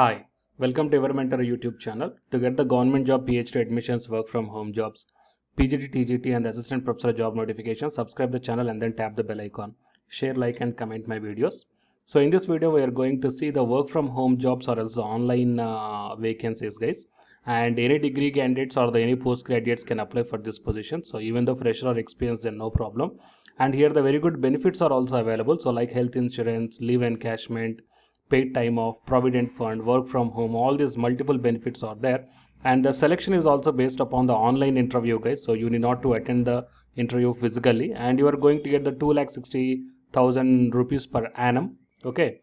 Hi, welcome to Your Mentor YouTube channel. To get the government job PhD admissions, work from home jobs, PGT, TGT and assistant professor job notifications, subscribe the channel and then tap the bell icon. Share, like and comment my videos. So in this video, we are going to see the work from home jobs or also online uh, vacancies guys. And any degree candidates or the any postgraduates can apply for this position. So even the fresher or experienced then no problem. And here the very good benefits are also available. So like health insurance, leave encashment, paid time off, provident fund, work from home, all these multiple benefits are there. And the selection is also based upon the online interview, guys. So you need not to attend the interview physically, and you are going to get the two lakh sixty thousand rupees per annum. Okay.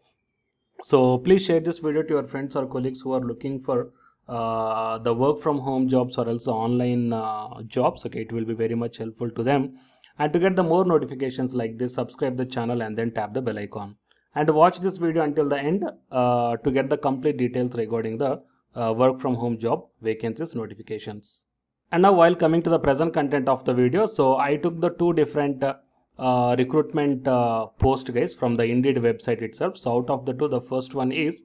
So please share this video to your friends or colleagues who are looking for uh, the work from home jobs or also online uh, jobs. Okay, it will be very much helpful to them. And to get the more notifications like this, subscribe the channel and then tap the bell icon and watch this video until the end uh, to get the complete details regarding the uh, work from home job vacancies notifications. And now while coming to the present content of the video, so I took the two different uh, uh recruitment uh, post guys from the Indeed website itself. So out of the two, the first one is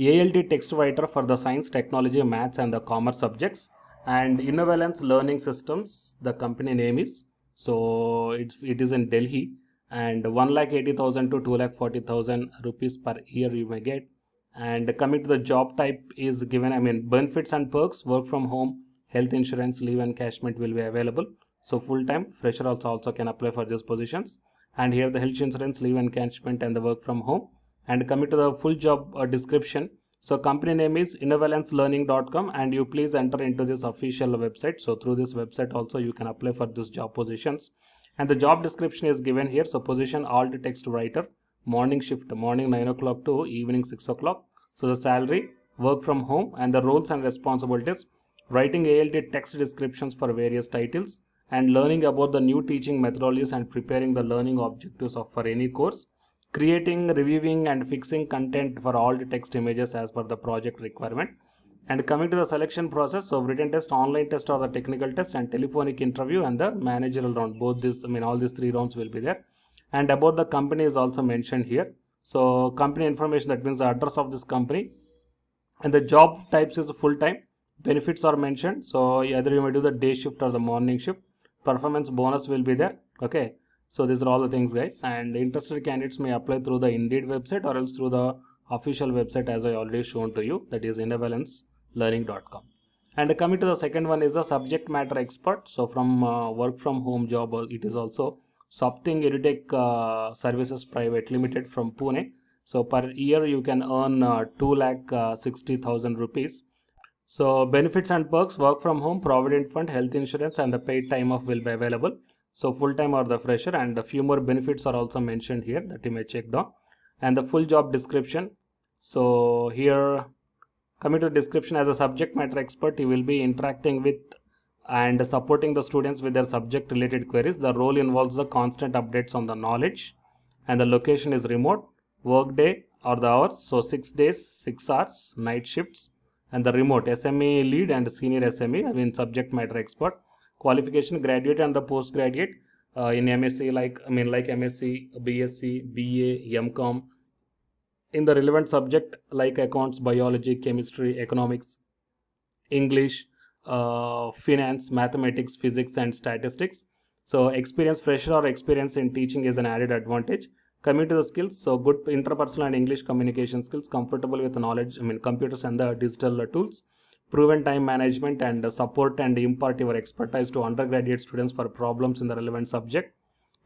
ALT text writer for the science, technology, maths and the commerce subjects and Innovalence Learning Systems, the company name is. So it's, it is in Delhi and 1 lakh 80,000 to 2 lakh 40,000 rupees per year you may get. And coming to the job type is given I mean benefits and perks work from home health insurance leave encashment will be available. So full time fresher also also can apply for these positions. And here the health insurance leave encashment and the work from home. And coming to the full job uh, description. So company name is innovalencelearning.com and you please enter into this official website. So through this website also you can apply for this job positions and the job description is given here. So position alt text writer morning shift morning 9 o'clock to evening 6 o'clock. So the salary work from home and the roles and responsibilities writing ALT text descriptions for various titles and learning about the new teaching methodologies and preparing the learning objectives of for any course. Creating reviewing and fixing content for all the text images as per the project requirement and coming to the selection process so written test online test or the technical test and telephonic interview and the managerial round. Both this i mean all these three rounds will be there. And about the company is also mentioned here. So company information that means the address of this company. And the job types is full time benefits are mentioned. So either you may do the day shift or the morning shift. Performance bonus will be there. Okay? So these are all the things guys. And interested candidates may apply through the indeed website or else through the official website as i already shown to you that is innovalence learning.com and coming to the second one is a subject matter expert. So from uh, work from home job uh, it is also Upthink Edutech uh, Services Private Limited from Pune. So per year you can earn uh, 2 lakh uh, 60,000 rupees. So benefits and perks work from home provident fund health insurance and the paid time off will be available. So full time or the fresher and a few more benefits are also mentioned here that you may check down. And the full job description. So here Coming to description as a subject matter expert, you will be interacting with and supporting the students with their subject related queries. The role involves the constant updates on the knowledge and the location is remote, work day or the hours. So 6 days, 6 hours, night shifts and the remote SME lead and senior SME, I mean subject matter expert. Qualification graduate and the postgraduate uh, in MSc like I mean like MSc, BSc, BA, MCOM, in the relevant subject like accounts, biology, chemistry, economics, English, uh, finance, mathematics, physics, and statistics. So experience fresher or experience in teaching is an added advantage. Coming to the skills, so good interpersonal and English communication skills, comfortable with knowledge, I mean computers and the digital tools, proven time management and support and impart your expertise to undergraduate students for problems in the relevant subject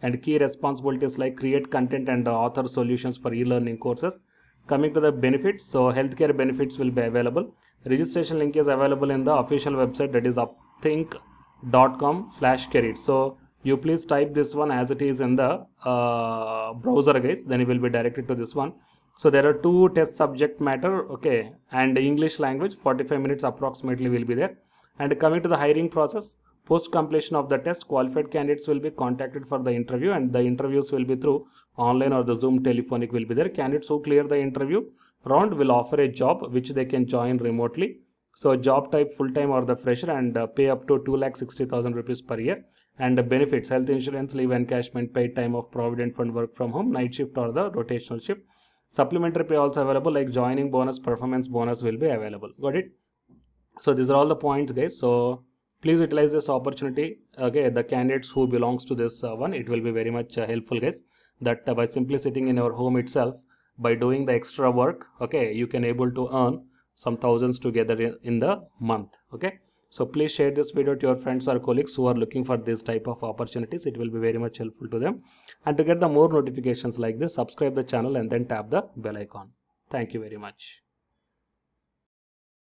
and key responsibilities like create content and author solutions for e-learning courses coming to the benefits so healthcare benefits will be available. Registration link is available in the official website that is upthink.com slash career. So you please type this one as it is in the uh, browser guys. Then you will be directed to this one. So there are two test subject matter okay and english language 45 minutes approximately will be there. And coming to the hiring process Post completion of the test, qualified candidates will be contacted for the interview and the interviews will be through online or the Zoom telephonic will be there. Candidates who clear the interview round will offer a job which they can join remotely. So job type full-time or the fresher and uh, pay up to 2,60,000 rupees per year and benefits health insurance leave encashment paid time of provident fund work from home night shift or the rotational shift supplementary pay also available like joining bonus performance bonus will be available got it so these are all the points guys so please utilize this opportunity okay the candidates who belongs to this uh, one. It will be very much uh, helpful guys that by simply sitting in your home itself by doing the extra work okay you can able to earn some thousands together in the month okay? So please share this video to your friends or colleagues who are looking for this type of opportunities. It will be very much helpful to them. And to get the more notifications like this subscribe the channel and then tap the bell icon. Thank you very much